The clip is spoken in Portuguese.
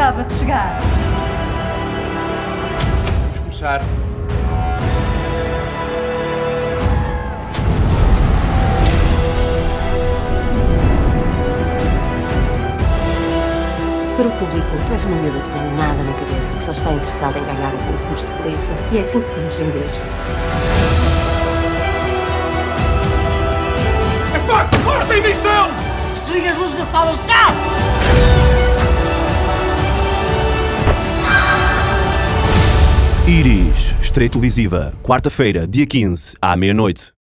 acaba de chegar. Vamos começar. Para o público, tu és uma miúda sem nada na cabeça que só está interessada em ganhar um concurso de beleza. E é assim que vamos vender. Epá, corta a emissão! Desligue as luzes da sala já! Iris, estreia televisiva, quarta-feira, dia 15, à meia-noite.